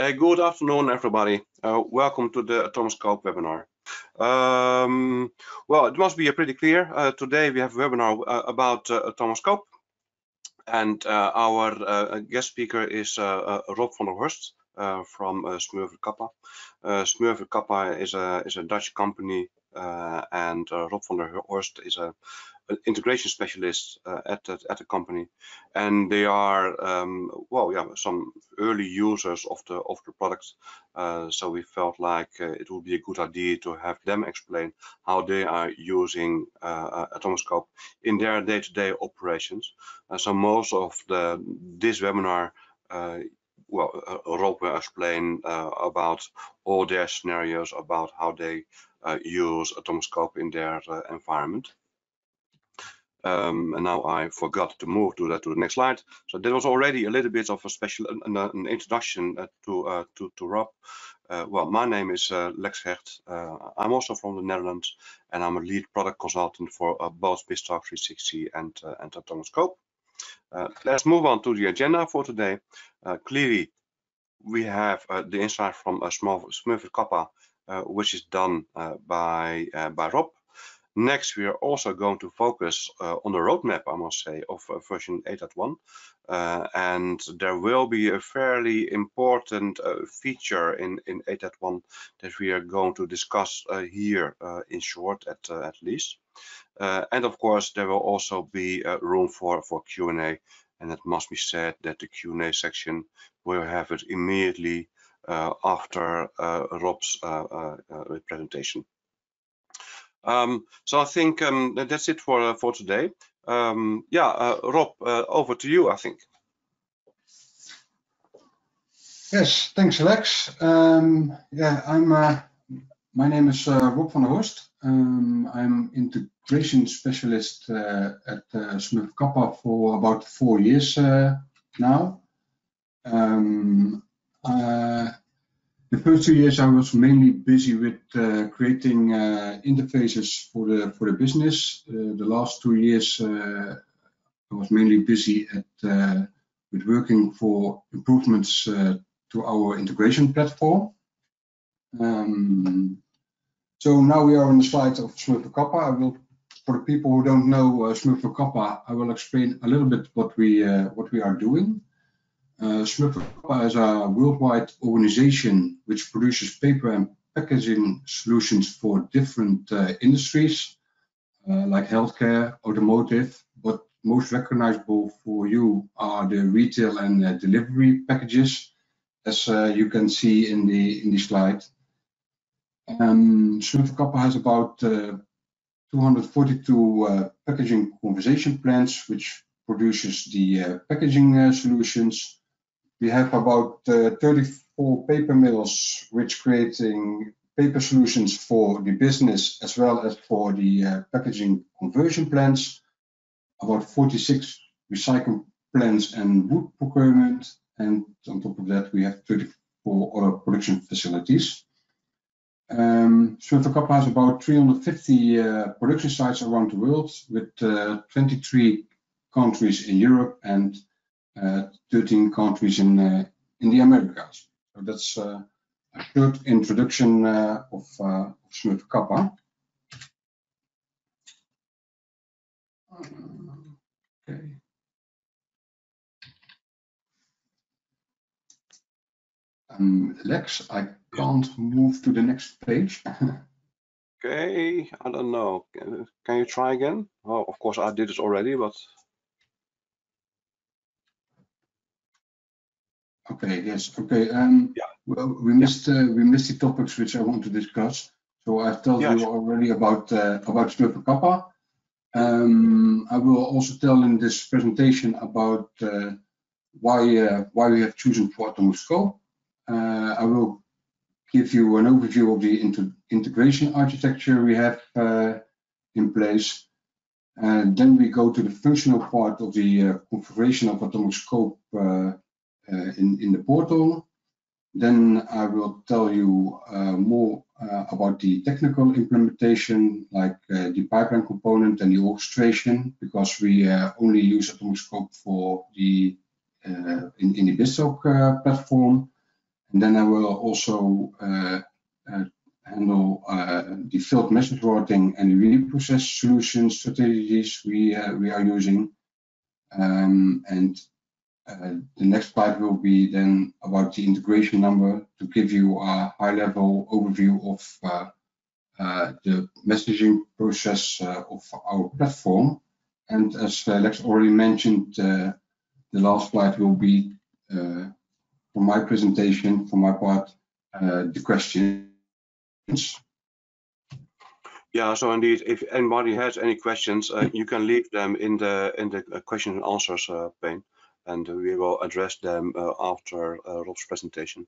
Uh, good afternoon, everybody. Uh, welcome to the Atomic Scope webinar. Um, well, it must be pretty clear. Uh, today we have a webinar uh, about uh, Atomic Scope, and uh, our guest speaker is Rob van der Horst from uh, Smurfit Kappa. Smurfit Kappa is a is a Dutch company, and Rob van der Horst is a integration specialist uh, at the, at the company, and they are um, well, yeah, some early users of the of the products. Uh, so we felt like uh, it would be a good idea to have them explain how they are using uh, Atomic Scope in their day-to-day -day operations. Uh, so most of the this webinar. Uh, well, Rob will explain about all their scenarios about how they use Atomic Scope in their environment. Um, and now I forgot to move to that to the next slide. So there was already a little bit of a special an, an introduction uh, to, uh, to to Rob. Uh, well, my name is uh, Lex Hegt. Uh, I'm also from the Netherlands, and I'm a lead product consultant for uh, both BizTalk 360 and and Atomic Scope. Let's move on to the agenda for today. clearly, we have the insight from a small Smurfit Kappa, which is done by by Rob. Next, we are also going to focus uh, on the roadmap, I must say, of uh, version 8.1. Uh, and there will be a fairly important uh, feature in, in 8.1 that we are going to discuss uh, here uh, in short at, at least. And of course, there will also be room for, for Q&A. And it must be said that the Q&A section will have it immediately after Rob's presentation. Um, so I think um, that's it for uh, for today. Um, yeah, uh, Rob, uh, over to you. I think. Yes, thanks, Alex. Um, yeah, I'm. Uh, my name is uh, Rob van der Horst. Um, I'm integration specialist uh, at uh, Smurfit Kappa for about four years now. Um, the first two years I was mainly busy with uh, creating uh, interfaces for the for the business. Uh, the last two years uh, I was mainly busy at uh, with working for improvements uh, to our integration platform. Um, so now we are on the slide of Smurfit Kappa. I will, for the people who don't know uh, Smurfit Kappa, I will explain a little bit what we what we are doing. Uh, Smurfit is a worldwide organization which produces paper and packaging solutions for different uh, industries uh, like healthcare, automotive, but most recognizable for you are the retail and uh, delivery packages, as uh, you can see in the in the slide. Um, Smurfit has about uh, 242 uh, packaging conversion plants, which produces the packaging solutions. We have about uh, 34 paper mills which creating paper solutions for the business as well as for the uh, packaging conversion plants, about 46 recycling plants and wood procurement, and on top of that we have 34 other production facilities. Um, Kappa has about 350 uh, production sites around the world with uh, 23 countries in Europe and uh, 13 countries in uh, in the Americas. So that's uh, a short introduction of, of Smurfit Kappa. Okay. Um, Lex, I can't move to the next page. okay, I don't know. Can you try again? Oh, of course, I did it already, but Okay. Yes. Okay. Um, yeah. Well, we missed yeah. uh, we missed the topics which I want to discuss. So I've told yeah, you sure. already about uh, about Smurfit Kappa. Um, I will also tell in this presentation about uh, why uh, why we have chosen for Atomic Scope. Uh, I will give you an overview of the inter integration architecture we have uh, in place. And then we go to the functional part of the configuration of Atomic Scope uh, in, in the portal. Then I will tell you uh, more uh, about the technical implementation, like the pipeline component and the orchestration, because we only use Atomic Scope for the in, in the BizTalk platform. And then I will also handle the failed message routing and the reprocess solution strategies we we are using. Um, and uh, the next slide will be then about the integration number to give you a high-level overview of uh, uh, the messaging process of our platform. And as Lex already mentioned, the last slide will be for my presentation, for my part, the questions. Yeah, so indeed, if anybody has any questions, uh, you can leave them in the in the question and answers uh, pane and we will address them uh, after uh, Rob's presentation.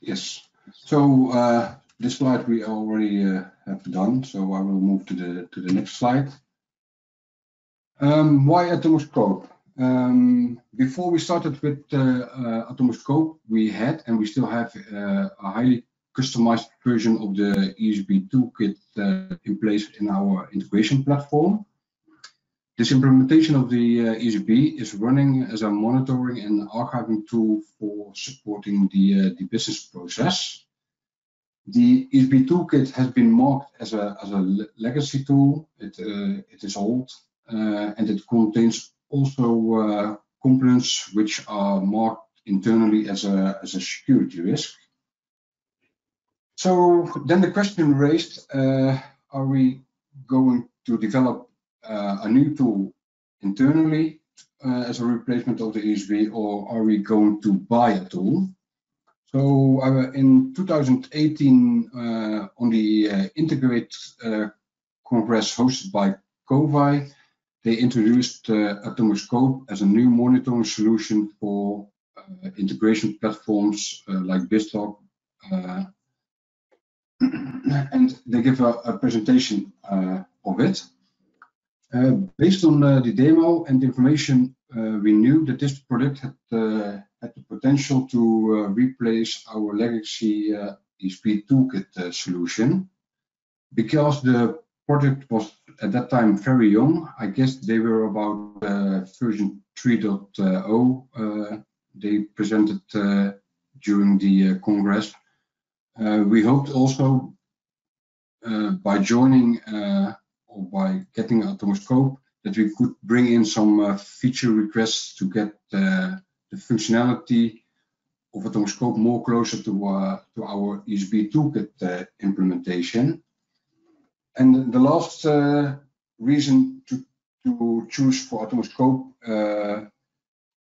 Yes. So uh, this slide we already have done, so I will move to the to the next slide. Um, why Atomic Scope? Um, before we started with uh, uh, Atomic Scope, we had and we still have uh, a highly customized version of the ESB toolkit in place in our integration platform. This implementation of the uh, ESB is running as a monitoring and archiving tool for supporting the, uh, the business process. The ESB toolkit has been marked as a, as a legacy tool. It, uh, it is old uh, and it contains also uh, components which are marked internally as a, as a security risk. So then the question raised, uh, are we going to develop uh, a new tool internally uh, as a replacement of the ESB, or are we going to buy a tool? So uh, in 2018, uh, on the Integrate Congress hosted by Kovai, they introduced uh, Atomic Scope as a new monitoring solution for uh, integration platforms uh, like BizTalk. and they give a, a presentation of it. Uh, based on uh, the demo and information, uh, we knew that this product had, had the potential to replace our legacy ESB toolkit solution. Because the project was at that time very young, I guess they were about version 3.0 they presented uh, during the uh, Congress. Uh, we hoped also by joining or by getting Atomic Scope that we could bring in some uh, feature requests to get uh, the functionality of Atomic Scope more closer to, uh, to our ESB toolkit uh, implementation. And the last uh, reason to, to choose for Atomic Scope uh,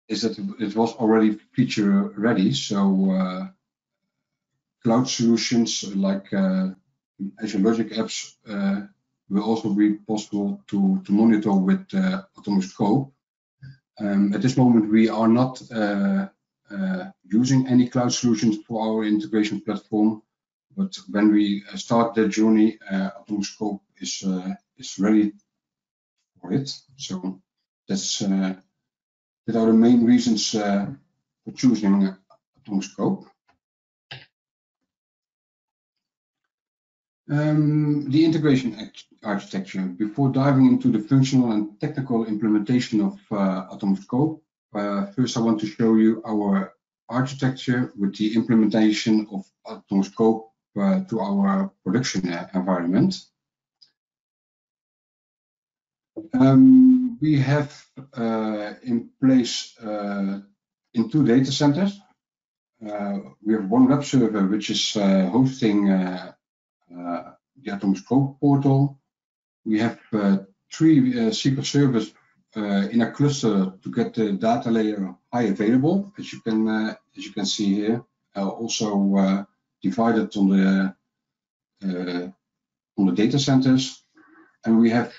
is that it was already feature ready. So cloud solutions like Azure Logic apps will also be possible to, to monitor with uh, Atomic Scope. Um, at this moment, we are not uh, uh, using any cloud solutions for our integration platform, but when we uh, start that journey, uh, Atomic Scope is uh, is ready for it. So that's uh, that are the main reasons for choosing Atomic Scope. Um, the integration architecture. Before diving into the functional and technical implementation of uh, Atomic Scope, uh, first I want to show you our architecture with the implementation of Atomic Scope uh, to our production uh, environment. Um, we have uh, in place uh, in two data centers. we have one web server which is hosting the Atomic Scope portal. We have uh, three uh, SQL servers uh, in a cluster to get the data layer high available, as you can as you can see here. also divided on the on the data centers, and we have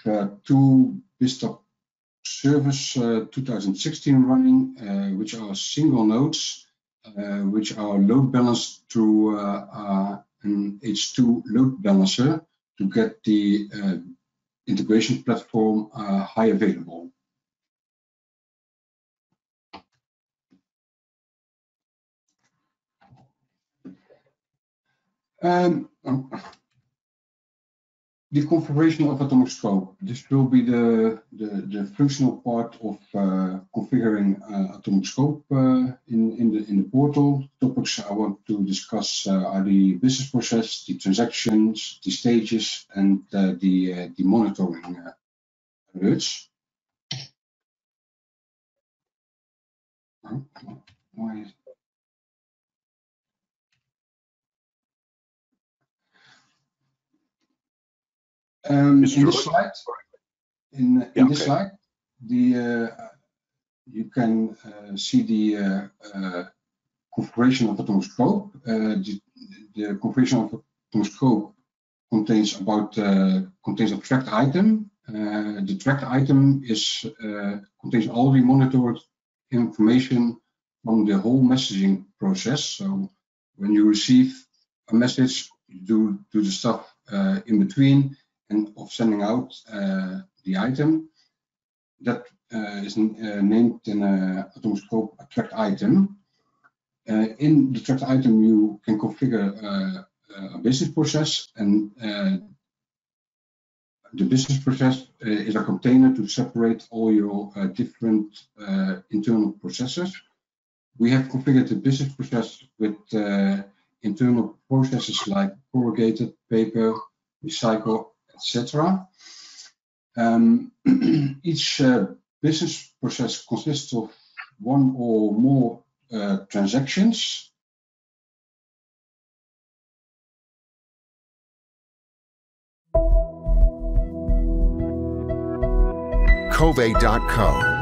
two BizTalk service uh, 2016 running, uh, which are single nodes, uh, which are load balanced through an H2 load balancer to get the uh, integration platform uh, high available. Um, the configuration of atomic scope. This will be the, the, the functional part of uh, configuring uh, atomic scope uh, in, in, the, in the portal. Topics I want to discuss uh, are the business process, the transactions, the stages, and uh, the, uh, the monitoring alerts. Why Um, in this slide, in, in yeah, this okay. slide, the uh, you can uh, see the uh, uh configuration of atomic scope. Uh, the, the, configuration of atomic scope contains about uh, contains a tracked item. the tracked item is contains all the monitored information from the whole messaging process. So when you receive a message, you do do the stuff in between of sending out uh, the item that uh, is uh, named in a atomic a tracked item. in the tracked item, you can configure a business process and the business process uh, is a container to separate all your uh, different uh, internal processes. We have configured the business process with internal processes like corrugated paper, recycle, etc. Um, each uh, business process consists of one or more uh, transactions. Kovai.co